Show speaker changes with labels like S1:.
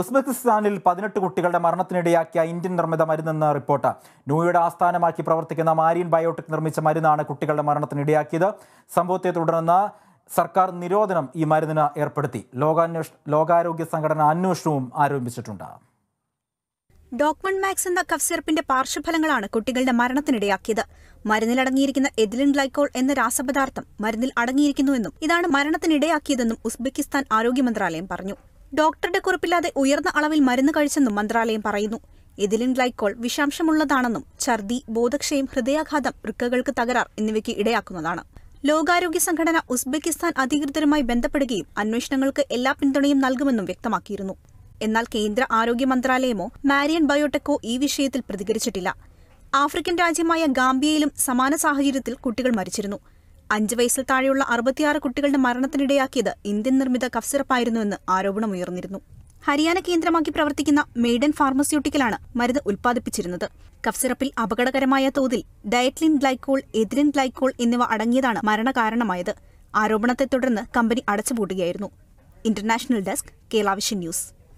S1: ഉസ്ബെക്കിസ്ഥാനിൽ പതിനെട്ട് കുട്ടികളുടെ മരണത്തിനിടയാക്കിയ ഇന്ത്യൻ നിർമ്മിത മരുന്നെന്ന് റിപ്പോർട്ട്. ന്യൂയുടെ ആസ്ഥാനമാക്കി പ്രവർത്തിക്കുന്ന മാരിയൻ ബയോടെക് നിർമ്മിച്ച മരുന്നാണ് കുട്ടികളുടെ മരണത്തിനിടയാക്കിയത്. സംഭവത്തെ തുടർന്ന് സർക്കാർ നിരോധനം ഈ മരുന്നിന് ഏർപ്പെടുത്തി. ലോകാന്വേഷ ലോകാരോഗ്യ സംഘടന അന്വേഷണവും ആരംഭിച്ചിട്ടുണ്ട്
S2: ഡോക്മൺ മാക്സ് എന്ന കഫ് സിറപ്പിന്റെ പാർശ്വഫലങ്ങളാണ് കുട്ടികളുടെ മരണത്തിനിടയാക്കിയത്. മരുന്നിൽ അടങ്ങിയിരിക്കുന്ന എഥിലിൻ ഗ്ലൈക്കോൾ എന്ന രാസപദാർത്ഥം മരുന്നിൽ അടങ്ങിയിരിക്കുന്നുവെന്നും ഇതാണ് മരണത്തിനിടയാക്കിയതെന്നും ഉസ്ബെക്കിസ്ഥാൻ ആരോഗ്യ മന്ത്രാലയം പറഞ്ഞു. ഡോക്ടറുടെ കുറിപ്പില്ലാതെ ഉയർന്ന അളവിൽ മരുന്ന് കഴിച്ചെന്നും മന്ത്രാലയം പറയുന്നു. എതിലിൻ ഗ്ലൈക്കോൾ വിഷാംശമുള്ളതാണെന്നും ഛർദി ബോധക്ഷയം ഹൃദയാഘാതം വൃക്കകൾക്ക് തകരാർ എന്നിവയ്ക്ക് ഇടയാക്കുന്നതാണ്. ലോകാരോഗ്യ സംഘടന ഉസ്ബെക്കിസ്ഥാൻ അധികൃതരുമായി ബന്ധപ്പെടുകയും അന്വേഷണങ്ങൾക്ക് എല്ലാ പിന്തുണയും നൽകുമെന്നും വ്യക്തമാക്കിയിരുന്നു. എന്നാൽ കേന്ദ്ര ആരോഗ്യ മന്ത്രാലയമോ മാരിയൻ ബയോടെക്കോ ഈ വിഷയത്തിൽ പ്രതികരിച്ചിട്ടില്ല. ആഫ്രിക്കൻ രാജ്യമായ ഗാംബിയയിലും സമാന സാഹചര്യത്തിൽ കുട്ടികൾ മരിച്ചിരുന്നു. അഞ്ച് വയസ്സിൽ താഴെയുള്ള അറുപത്തിയാറ് കുട്ടികളുടെ മരണത്തിനിടയാക്കിയത് ഇന്ത്യൻ നിർമ്മിത കഫ്സിറപ്പായിരുന്നുവെന്ന് ആരോപണമുയർന്നിരുന്നു ഹരിയാന കേന്ദ്രമാക്കി പ്രവർത്തിക്കുന്ന മെയ്ഡൻ ഫാർമസ്യൂട്ടിക്കലാണ് മരുന്ന് ഉൽപ്പാദിപ്പിച്ചിരുന്നത്. കഫ്സിറപ്പിൽ അപകടകരമായ തോതിൽ ഡയറ്റ്ലിൻ ഗ്ലൈക്കോൾ എതിലിൻ ഗ്ലൈക്കോൾ എന്നിവ അടങ്ങിയതാണ് മരണകാരണമായത്. ആരോപണത്തെ തുടർന്ന് company അടച്ചുപൂട്ടുകയായിരുന്നു. International desk Kerala Vision news.